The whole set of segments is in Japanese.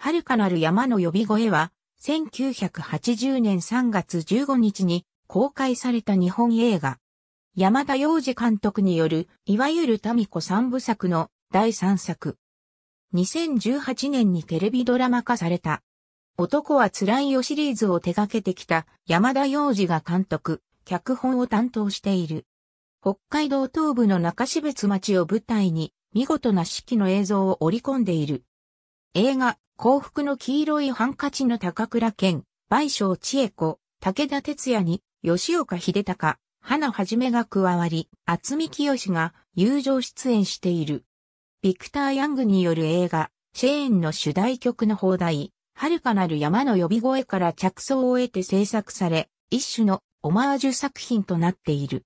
遥かなる山の呼び声は、1980年3月15日に公開された日本映画。山田洋次監督による、いわゆる民子三部作の第三作。2018年にテレビドラマ化された。男は辛いよシリーズを手掛けてきた山田洋次が監督、脚本を担当している。北海道東部の中標津町を舞台に見事な四季の映像を織り込んでいる。映画、幸福の黄色いハンカチの高倉健、倍賞千恵子、武田鉄也に吉岡秀隆、花はじめが加わり、厚見清が友情出演している。ビクター・ヤングによる映画、シェーンの主題曲の放題、遥かなる山の呼び声から着想を得て制作され、一種のオマージュ作品となっている。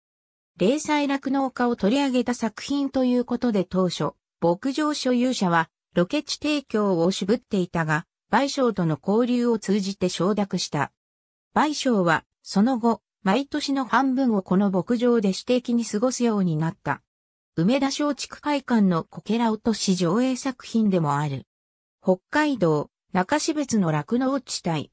零細酪農家を取り上げた作品ということで当初、牧場所有者はロケ地提供を渋っていたが、賠償との交流を通じて承諾した。賠償は、その後、毎年の半分をこの牧場で私的に過ごすようになった。梅田松竹会館のこけら落とし上映作品でもある。北海道、中標津の酪農地帯。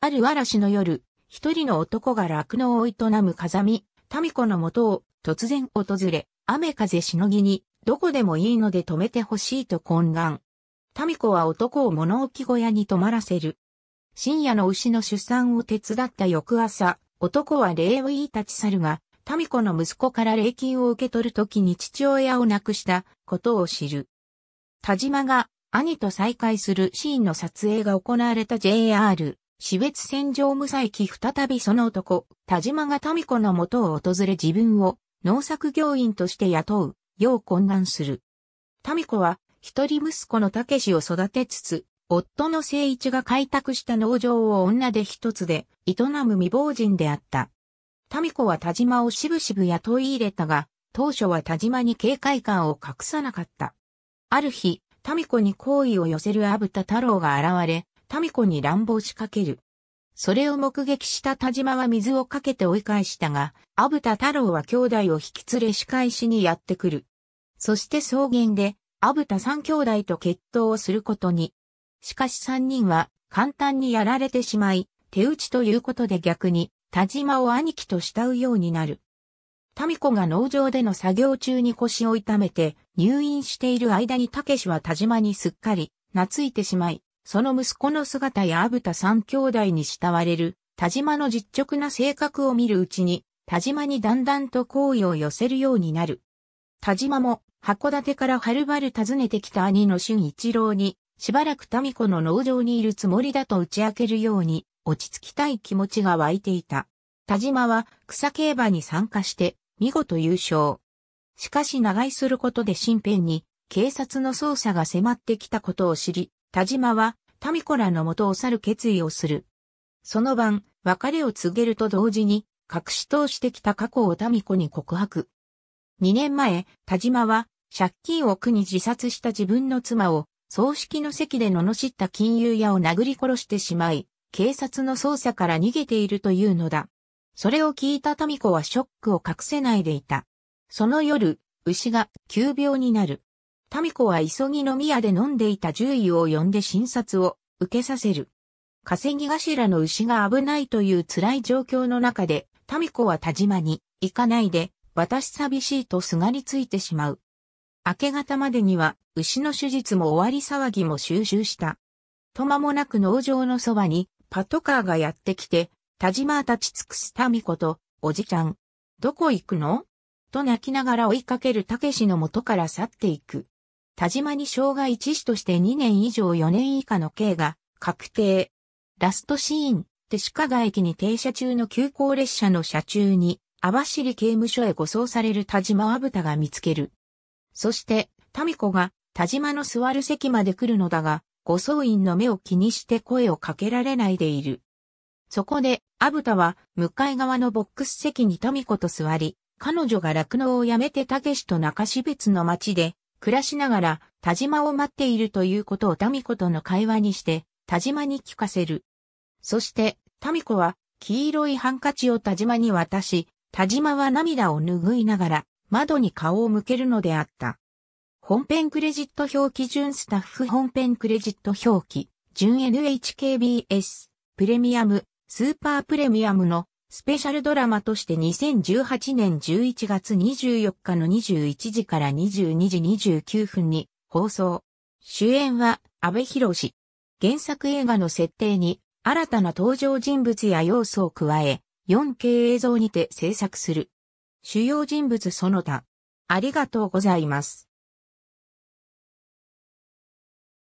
ある嵐の夜、一人の男が酪農を営む風見、民子のもとを突然訪れ、雨風しのぎに、どこでもいいので止めてほしいと懇願。民子は男を物置小屋に泊まらせる。深夜の牛の出産を手伝った翌朝、男は礼を言い立ち去るが、民子の息子から礼金を受け取るときに父親を亡くしたことを知る。田島が兄と再会するシーンの撮影が行われた JR、死別戦場無再起再びその男、田島が民子の元を訪れ自分を農作業員として雇う、よう懇願する。民子は一人息子の武士を育てつつ、夫の聖一が開拓した農場を女で一つで営む未亡人であった。民子は田島をしぶしぶ雇い入れたが、当初は田島に警戒感を隠さなかった。ある日、民子に好意を寄せる阿部田太郎が現れ、民子に乱暴しかける。それを目撃した田島は水をかけて追い返したが、阿部田太郎は兄弟を引き連れ仕返しにやってくる。そして草原で、阿部田三兄弟と決闘をすることに。しかし三人は簡単にやられてしまい、手打ちということで逆に、田島を兄貴と慕うようになる。民子が農場での作業中に腰を痛めて入院している間に武士は田島にすっかり懐いてしまい、その息子の姿や阿部田三兄弟に慕われる田島の実直な性格を見るうちに田島にだんだんと好意を寄せるようになる。田島も函館からはるばる訪ねてきた兄の俊一郎にしばらく民子の農場にいるつもりだと打ち明けるように落ち着きたい気持ちが湧いていた。田島は草競馬に参加して見事優勝。しかし長居することで身辺に警察の捜査が迫ってきたことを知り、田島は民子らの元を去る決意をする。その晩、別れを告げると同時に、隠し通してきた過去を民子に告白。二年前、田島は借金を苦に自殺した自分の妻を葬式の席で罵った金融屋を殴り殺してしまい、警察の捜査から逃げているというのだ。それを聞いた民子はショックを隠せないでいた。その夜、牛が急病になる。民子は急ぎの宮で飲んでいた獣医を呼んで診察を受けさせる。稼ぎ頭の牛が危ないという辛い状況の中で、民子は田島に行かないで、私寂しいとすがりついてしまう。明け方までには牛の手術も終わり騒ぎも収集した。と間もなく農場のそばにパトカーがやってきて田島立ち尽くす民子と、おじちゃん、どこ行くの？と泣きながら追いかけるたけしの元から去っていく。田島に傷害致死として2年以上4年以下の刑が確定。ラストシーンで鹿賀駅に停車中の急行列車の車中に網走刑務所へ護送される田島アブタが見つける。そして、民子が田島の座る席まで来るのだが、護送員の目を気にして声をかけられないでいる。そこで、アブタは、向かい側のボックス席にミ子と座り、彼女が酪農を辞めてたけしと中標津の町で、暮らしながら、田島を待っているということをミ子との会話にして、田島に聞かせる。そして、ミ子は、黄色いハンカチを田島に渡し、田島は涙を拭いながら、窓に顔を向けるのであった。本編クレジット表記順スタッフ本編クレジット表記準 NHKBS、プレミアム、スーパープレミアムのスペシャルドラマとして2018年11月24日の21時から22時29分に放送。主演は安部博士。原作映画の設定に新たな登場人物や要素を加え、4K 映像にて制作する。主要人物その他。ありがとうございます。